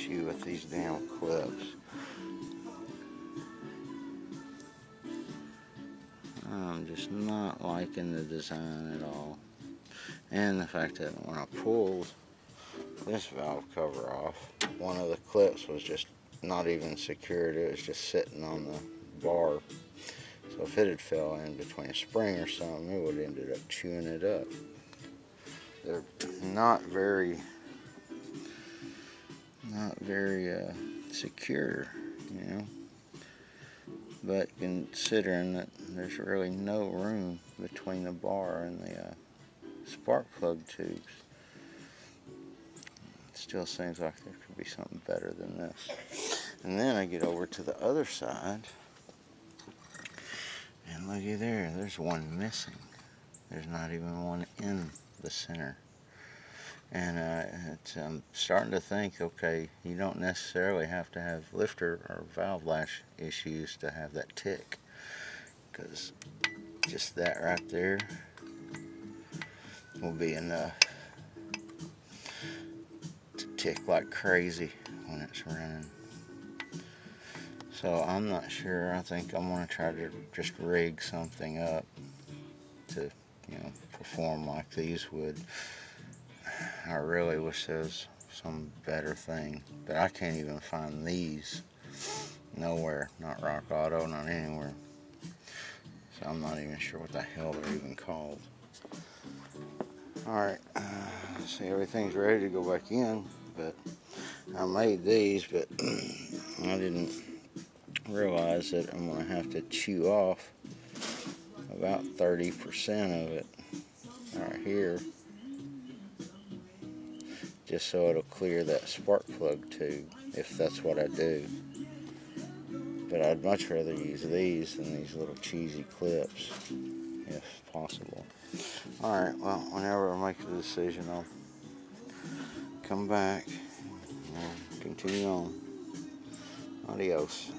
issue with these damn clips. I'm just not liking the design at all. And the fact that when I pulled this valve cover off, one of the clips was just not even secured. It was just sitting on the bar. So if it had fell in between a spring or something, it would have ended up chewing it up. They're not very, very uh, secure, you know. But considering that there's really no room between the bar and the uh, spark plug tubes, it still seems like there could be something better than this. And then I get over to the other side, and looky there, there's one missing. There's not even one in the center. And uh, I'm starting to think, okay, you don't necessarily have to have lifter or valve lash issues to have that tick. Because just that right there will be enough to tick like crazy when it's running. So I'm not sure. I think I'm going to try to just rig something up to, you know, perform like these would. I really wish there was some better thing, but I can't even find these nowhere. Not Rock Auto, not anywhere. So I'm not even sure what the hell they're even called. Alright, uh, see everything's ready to go back in, but I made these, but I didn't realize that I'm going to have to chew off about 30% of it right here just so it'll clear that spark plug tube if that's what I do. But I'd much rather use these than these little cheesy clips if possible. Alright well whenever I make a decision I'll come back and continue on. Adios